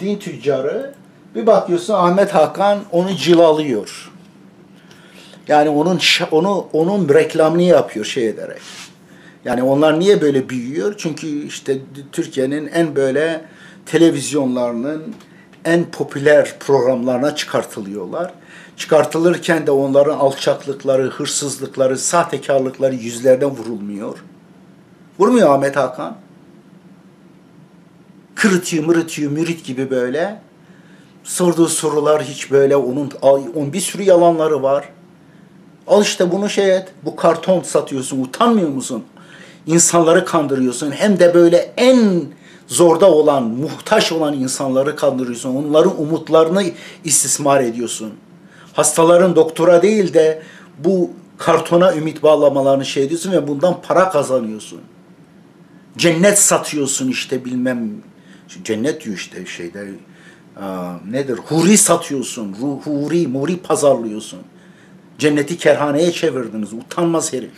din tüccarı bir bakıyorsun Ahmet Hakan onu cilalıyor. Yani onun onu onun reklamını yapıyor şey ederek. Yani onlar niye böyle büyüyor? Çünkü işte Türkiye'nin en böyle televizyonlarının en popüler programlarına çıkartılıyorlar. Çıkartılırken de onların alçaklıkları, hırsızlıkları, sahtekarlıkları yüzlerden vurulmuyor. Vurmuyor Ahmet Hakan. Kırıtıyor, mırıtıyor, mürit gibi böyle. Sorduğu sorular hiç böyle onun, onun bir sürü yalanları var. Al işte bunu şey et. Bu karton satıyorsun. Utanmıyor musun? İnsanları kandırıyorsun. Hem de böyle en zorda olan, muhtaç olan insanları kandırıyorsun. Onların umutlarını istismar ediyorsun. Hastaların doktora değil de bu kartona ümit bağlamalarını şey ediyorsun ve bundan para kazanıyorsun. Cennet satıyorsun işte bilmem. Cennet diyor işte şeyde. Aa, nedir? Huri satıyorsun. Huri, muri pazarlıyorsun. Cenneti kerhaneye çevirdiniz. Utanmaz herif.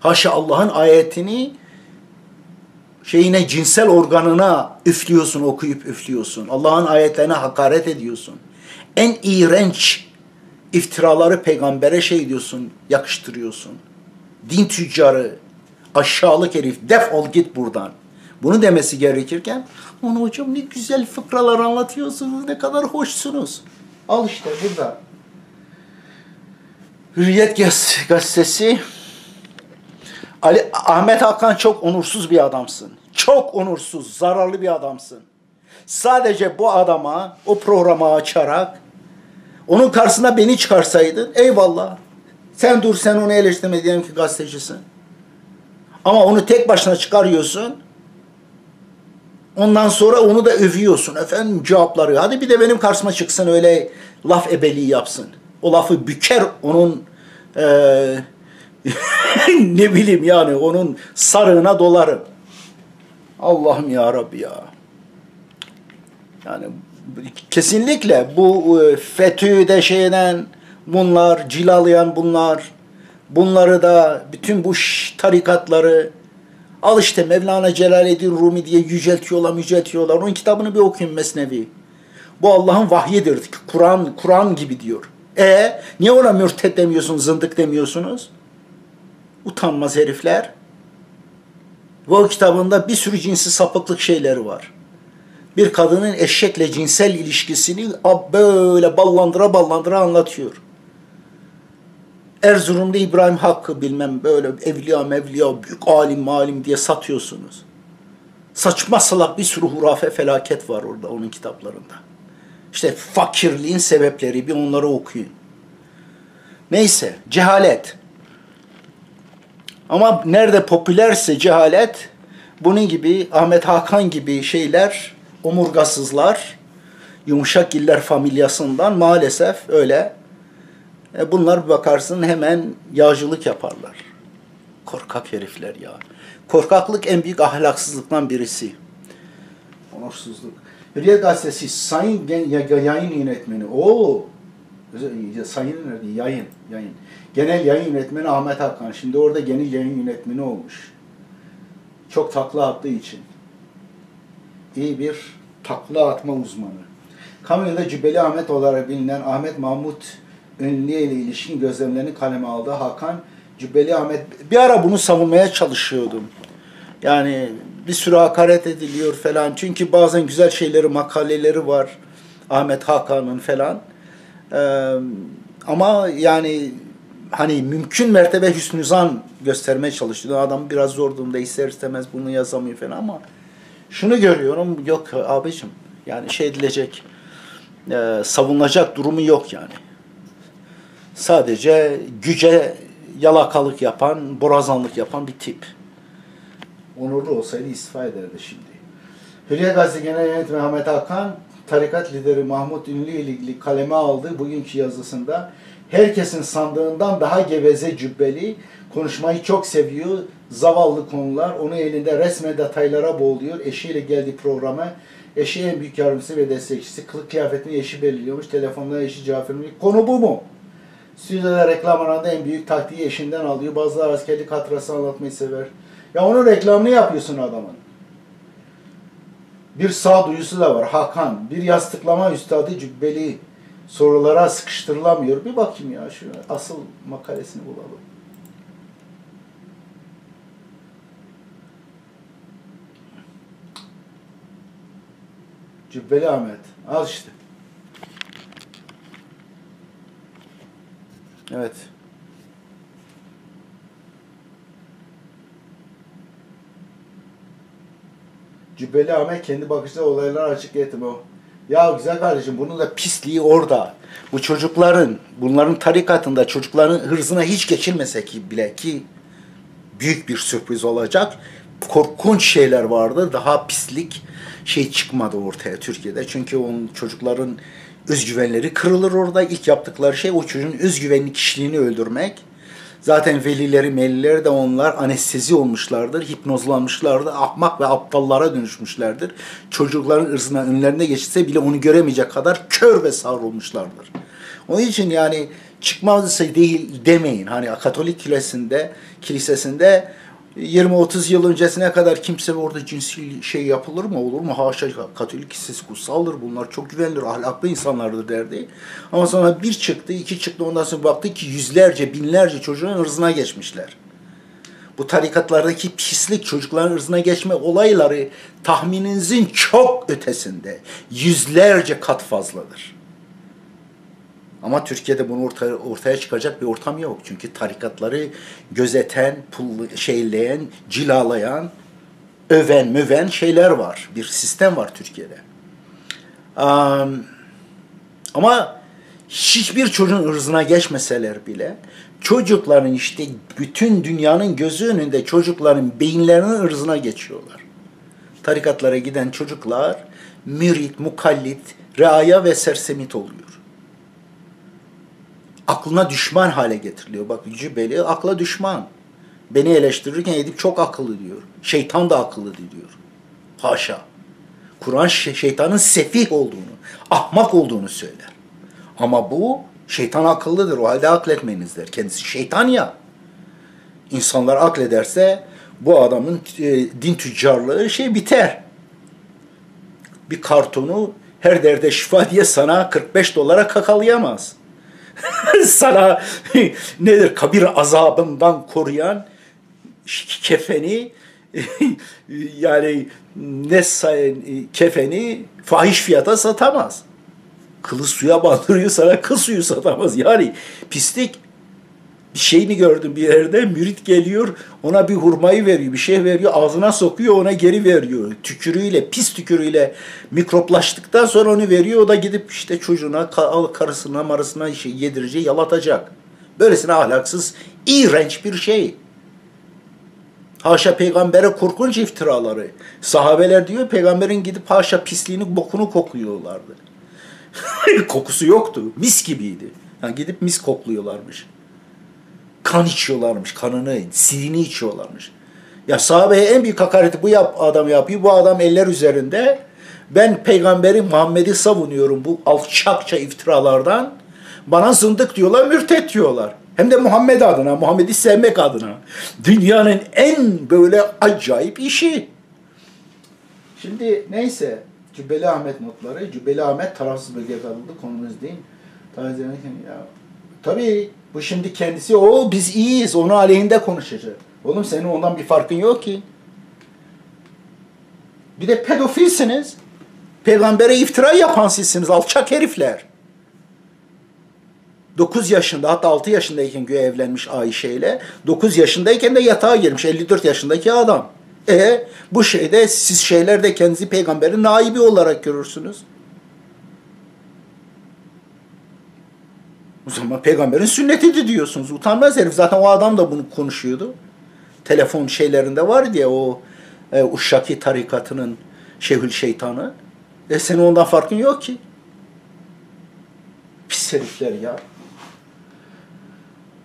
Haşa Allah'ın ayetini şeyine cinsel organına üflüyorsun, okuyup üflüyorsun. Allah'ın ayetlerine hakaret ediyorsun. En iğrenç iftiraları peygambere şey diyorsun, yakıştırıyorsun. Din tüccarı, aşağılık herif, defol git buradan. Bunu demesi gerekirken, onu hocam ne güzel fıkralar anlatıyorsunuz, ne kadar hoşsunuz. Al işte burada. Hürriyet gazetesi Ali Ahmet Hakan çok onursuz bir adamsın. Çok onursuz, zararlı bir adamsın. Sadece bu adama o programı açarak onun karşısına beni çıkarsaydın eyvallah. Sen dur sen onu eleştirme diyelim ki gazetecisin. Ama onu tek başına çıkarıyorsun. Ondan sonra onu da övüyorsun. Efendim cevapları. Hadi bir de benim karşıma çıksın öyle laf ebeliği yapsın. O lafı büker onun e, ne bileyim yani onun sarığına dolarım. Allah'ım ya Rabbi ya. Yani kesinlikle bu e, FETÖ'de şeyden bunlar, cilalayan bunlar, bunları da bütün bu tarikatları al işte Mevlana Celaleddin Rumi diye yüceltiyorlar, yüceltiyorlar. Onun kitabını bir okuyun Mesnevi. Bu Allah'ın vahyidir. Kur'an Kur'an gibi diyor. E niye ona mürted demiyorsunuz, zındık demiyorsunuz? Utanmaz herifler. Ve o kitabında bir sürü cinsi sapıklık şeyleri var. Bir kadının eşekle cinsel ilişkisini böyle ballandıra ballandıra anlatıyor. Erzurum'da İbrahim Hakkı bilmem böyle evliya mevliya büyük alim malim diye satıyorsunuz. Saçma salak bir sürü hurafe felaket var orada onun kitaplarında. İşte fakirliğin sebepleri bir onları okuyun. Neyse cehalet. Ama nerede popülerse cehalet bunun gibi Ahmet Hakan gibi şeyler omurgasızlar yumuşak iller familyasından maalesef öyle e bunlar bakarsın hemen yağcılık yaparlar. Korkak herifler ya. Korkaklık en büyük ahlaksızlıktan birisi. Onursuzluk. Hürriyet Gazetesi Sayın Yayın Yönetmeni. O Sayın nerede? Yayın. Yayın. Genel yayın yönetmeni Ahmet Hakan. Şimdi orada genel yayın yönetmeni olmuş. Çok takla attığı için. İyi bir takla atma uzmanı. Kamuoyunda Cübbeli Ahmet olarak bilinen Ahmet Mahmut Ünlü ile ilişkin gözlemlerini kaleme aldı. Hakan Cübbeli Ahmet bir ara bunu savunmaya çalışıyordum. Yani bir sürü hakaret ediliyor falan. Çünkü bazen güzel şeyleri, makaleleri var. Ahmet Hakan'ın falan. Ee, ama yani hani mümkün mertebe hüsnü zan göstermeye çalışıyor. Adam biraz zor durumda ister istemez bunu yazamıyor falan ama şunu görüyorum yok abicim yani şey edilecek e, savunulacak durumu yok yani. Sadece güce yalakalık yapan, borazanlık yapan bir tip. Onurlu olsaydı istifa ederdi şimdi. Hürriyet Gazetesi Genel Yönetmeni Ahmet Hakan, tarikat lideri Mahmut Ünlü ile ilgili kaleme aldığı bugünkü yazısında herkesin sandığından daha geveze cübbeli, konuşmayı çok seviyor, zavallı konular, onu elinde resmen detaylara boğuluyor, eşiyle geldiği programa, eşi en büyük yardımcısı ve destekçisi, kılık kıyafetini eşi belirliyormuş, telefonda eşi cevap vermiyor. Konu bu mu? Stüdyoda reklam aranda en büyük taktiği eşinden alıyor. Bazıları askerlik hatırası anlatmayı sever. Ya onun reklamını yapıyorsun adamın. Bir sağduyusu da var Hakan. Bir yastıklama üstadı cübbeli sorulara sıkıştırılamıyor. Bir bakayım ya şu asıl makalesini bulalım. Cübbeli Ahmet. Al işte. Evet. Cübbeli Ahmet kendi bakışta olayları açık o. Ya güzel kardeşim bunun da pisliği orada. Bu çocukların, bunların tarikatında çocukların hırzına hiç geçilmese ki bile ki büyük bir sürpriz olacak. Korkunç şeyler vardı. Daha pislik şey çıkmadı ortaya Türkiye'de. Çünkü onun çocukların özgüvenleri kırılır orada. İlk yaptıkları şey o çocuğun özgüvenli kişiliğini öldürmek. Zaten velileri, melileri de onlar anestezi olmuşlardır, hipnozlanmışlardır, ahmak ve aptallara dönüşmüşlerdir. Çocukların ırzına önlerine geçse bile onu göremeyecek kadar kör ve savrulmuşlardır. Onun için yani çıkmazsa değil demeyin. Hani Katolik kilisesinde, kilisesinde 20-30 yıl öncesine kadar kimse orada cinsel şey yapılır mı olur mu? Haşa Katolik kilisesi kutsaldır. Bunlar çok güvenilir, ahlaklı insanlardır derdi. Ama sonra bir çıktı, iki çıktı ondan sonra baktı ki yüzlerce, binlerce çocuğun ırzına geçmişler. Bu tarikatlardaki pislik çocukların ırzına geçme olayları tahmininizin çok ötesinde. Yüzlerce kat fazladır. Ama Türkiye'de bunu ortaya, ortaya çıkacak bir ortam yok. Çünkü tarikatları gözeten, pul, şeyleyen, cilalayan, öven, müven şeyler var. Bir sistem var Türkiye'de. Um, ama hiçbir çocuğun ırzına geçmeseler bile çocukların işte bütün dünyanın gözü önünde çocukların beyinlerinin ırzına geçiyorlar. Tarikatlara giden çocuklar mürit, mukallit, reaya ve sersemit oluyor aklına düşman hale getiriliyor. Bak Cübbeli akla düşman. Beni eleştirirken Edip çok akıllı diyor. Şeytan da akıllı diyor. Haşa. Kur'an şeytanın sefih olduğunu, ahmak olduğunu söyler. Ama bu şeytan akıllıdır. O halde akletmeyiniz der. Kendisi şeytan ya. İnsanlar aklederse bu adamın e, din tüccarlığı şey biter. Bir kartonu her derde şifa diye sana 45 dolara kakalayamaz. sana nedir kabir azabından koruyan kefeni yani ne kefeni fahiş fiyata satamaz. Kılı suya bandırıyor sana kıl suyu satamaz. Yani pislik şeyini gördüm bir yerde mürit geliyor ona bir hurmayı veriyor bir şey veriyor ağzına sokuyor ona geri veriyor. Tükürüğüyle pis tükürüğüyle mikroplaştıktan sonra onu veriyor o da gidip işte çocuğuna karısına marısına şey yedirecek yalatacak. Böylesine ahlaksız iğrenç bir şey. Haşa peygambere korkunç iftiraları. Sahabeler diyor peygamberin gidip haşa pisliğini bokunu kokluyorlardı kokusu yoktu mis gibiydi. Yani gidip mis kokluyorlarmış kan içiyorlarmış. Kanını, sirini içiyorlarmış. Ya sahabeye en büyük hakareti bu yap, adam yapıyor. Bu adam eller üzerinde. Ben peygamberi Muhammed'i savunuyorum bu alçakça iftiralardan. Bana zındık diyorlar, mürtet diyorlar. Hem de Muhammed adına, Muhammed'i sevmek adına. Dünyanın en böyle acayip işi. Şimdi neyse, Cübbeli Ahmet notları. Cübbeli Ahmet tarafsız bölgeye katıldı. Konumuz değil. Ya, tabii bu şimdi kendisi o biz iyiyiz onu aleyhinde konuşacak. Oğlum senin ondan bir farkın yok ki. Bir de pedofilsiniz. Peygambere iftira yapan sizsiniz alçak herifler. 9 yaşında hatta 6 yaşındayken göğe evlenmiş Ayşe ile 9 yaşındayken de yatağa girmiş 54 yaşındaki adam. E bu şeyde siz şeylerde kendinizi peygamberin naibi olarak görürsünüz. O zaman peygamberin sünnetiydi diyorsunuz. Utanmaz herif. Zaten o adam da bunu konuşuyordu. Telefon şeylerinde var diye o e, Uşşaki tarikatının şehül şeytanı. E senin ondan farkın yok ki. Pis herifler ya.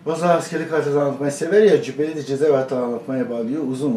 Bazen askerlik harcası anlatmayı sever ya, cübbeli de ceza ve anlatmaya bağlıyor. Uzun